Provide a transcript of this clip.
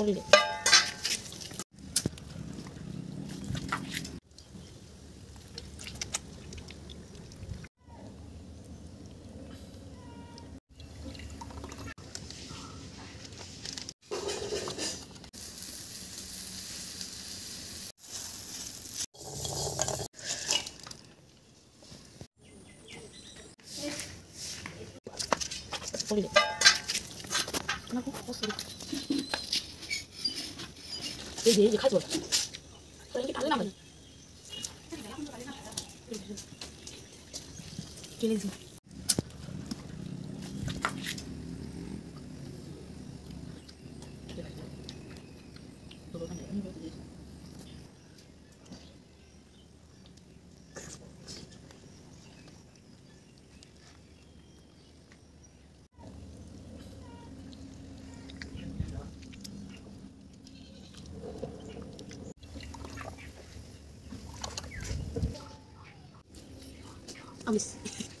これで。これで。なんかこうする。 얘 이제 가져와. 이게 다른 나가지. 길리지. 너도 한 개. kamis.